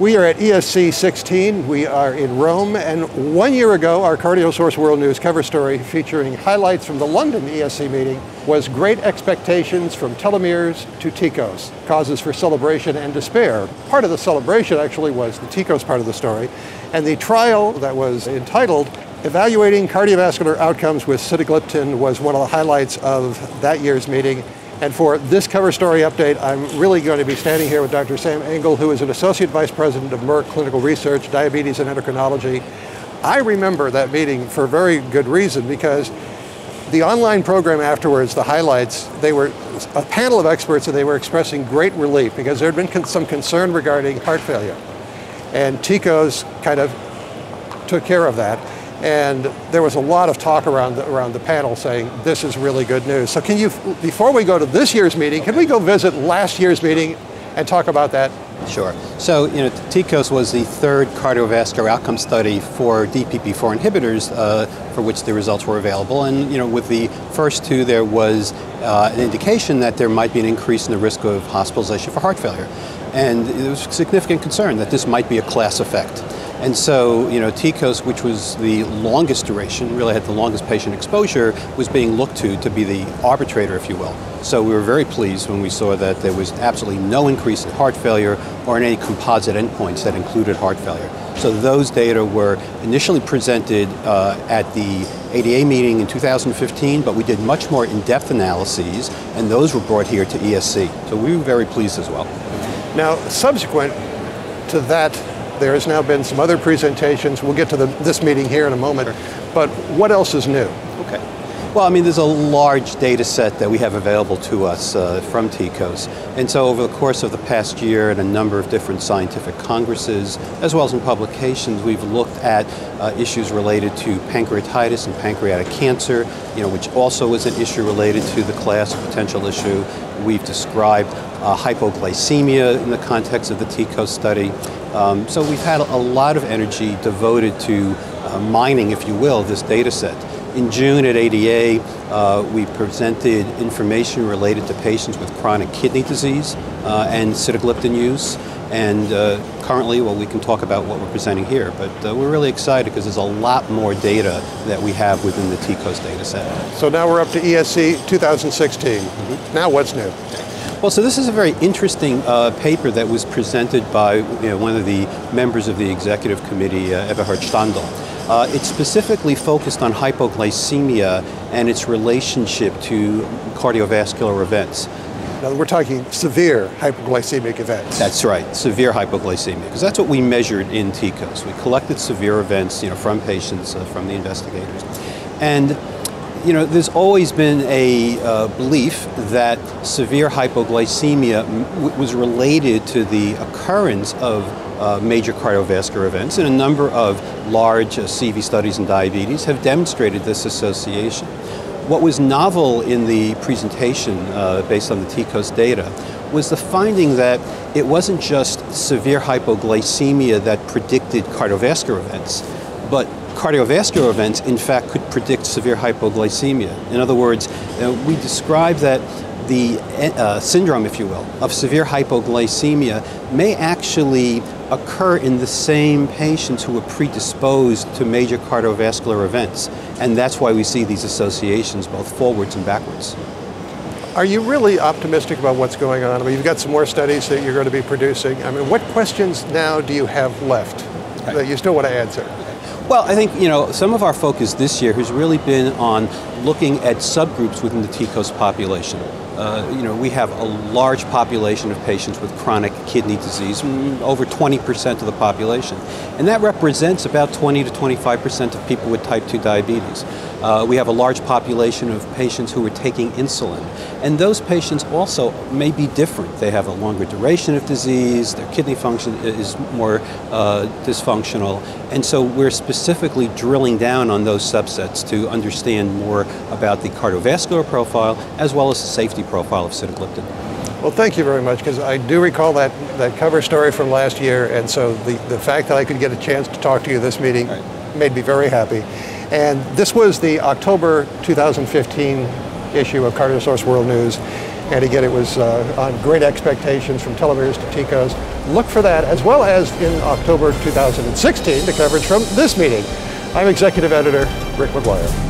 We are at ESC 16. We are in Rome, and one year ago, our CardioSource World News cover story featuring highlights from the London ESC meeting was Great Expectations from Telomeres to TECOS, Causes for Celebration and Despair. Part of the celebration actually was the TECOS part of the story, and the trial that was entitled Evaluating Cardiovascular Outcomes with Sitagliptin was one of the highlights of that year's meeting. And for this cover story update, I'm really going to be standing here with Dr. Sam Engel, who is an Associate Vice President of Merck Clinical Research, Diabetes and Endocrinology. I remember that meeting for a very good reason because the online program afterwards, the highlights, they were a panel of experts and they were expressing great relief because there had been con some concern regarding heart failure. And TECOS kind of took care of that. And there was a lot of talk around the, around the panel saying this is really good news. So can you, before we go to this year's meeting, can we go visit last year's meeting and talk about that? Sure. So, you know, TECOS was the third cardiovascular outcome study for DPP-4 inhibitors uh, for which the results were available. And, you know, with the first two, there was uh, an indication that there might be an increase in the risk of hospitalization for heart failure. And there was significant concern that this might be a class effect. And so, you know, TECOS, which was the longest duration, really had the longest patient exposure, was being looked to to be the arbitrator, if you will. So we were very pleased when we saw that there was absolutely no increase in heart failure or in any composite endpoints that included heart failure. So those data were initially presented uh, at the ADA meeting in 2015, but we did much more in-depth analyses, and those were brought here to ESC. So we were very pleased as well. Now, subsequent to that there has now been some other presentations. We'll get to the, this meeting here in a moment. Sure. But what else is new? Well, I mean, there's a large data set that we have available to us uh, from TECOS. And so over the course of the past year at a number of different scientific congresses, as well as in publications, we've looked at uh, issues related to pancreatitis and pancreatic cancer, you know, which also is an issue related to the class, potential issue. We've described uh, hypoglycemia in the context of the TECOS study. Um, so we've had a lot of energy devoted to uh, mining, if you will, this data set. In June at ADA, uh, we presented information related to patients with chronic kidney disease uh, and sitagliptin use. And uh, currently, well, we can talk about what we're presenting here, but uh, we're really excited because there's a lot more data that we have within the TECOS data set. So now we're up to ESC 2016. Mm-hmm. Now what's new? Well, so this is a very interesting uh, paper that was presented by you know, one of the members of the executive committee, uh, Eberhard Standl. Uh, it specifically focused on hypoglycemia and its relationship to cardiovascular events. Now we're talking severe hypoglycemic events. That's right, severe hypoglycemia, because that's what we measured in TECOS. We collected severe events, you know, from patients, uh, from the investigators, and you know, there's always been a uh, belief that severe hypoglycemia was related to the occurrence of uh, major cardiovascular events, and a number of large uh, CV studies in diabetes have demonstrated this association. What was novel in the presentation, uh, based on the TECOS data, was the finding that it wasn't just severe hypoglycemia that predicted cardiovascular events, but cardiovascular events, in fact, could predict severe hypoglycemia. In other words, uh, we describe that the uh, syndrome, if you will, of severe hypoglycemia may actually occur in the same patients who are predisposed to major cardiovascular events. And that's why we see these associations both forwards and backwards. Are you really optimistic about what's going on? I mean, you've got some more studies that you're going to be producing. I mean, what questions now do you have left that you still want to answer? Well, I think, you know, some of our focus this year has really been on looking at subgroups within the TECOS population. Uh, you know, we have a large population of patients with chronic kidney disease, mm, over 20% of the population. And that represents about 20 to 25% of people with type 2 diabetes. Uh, we have a large population of patients who are taking insulin. And those patients also may be different. They have a longer duration of disease, their kidney function is more uh, dysfunctional. And so we're specifically drilling down on those subsets to understand more about the cardiovascular profile as well as the safety profile of sitagliptin. Well, thank you very much, because I do recall that, that cover story from last year, and so the, the fact that I could get a chance to talk to you this meeting right. made me very happy. And this was the October 2015 issue of CardioSource World News. And again, it was uh, on Great Expectations from Telomeres to TECOS. Look for that, as well as in October 2016, the coverage from this meeting. I'm Executive Editor Rick McGuire.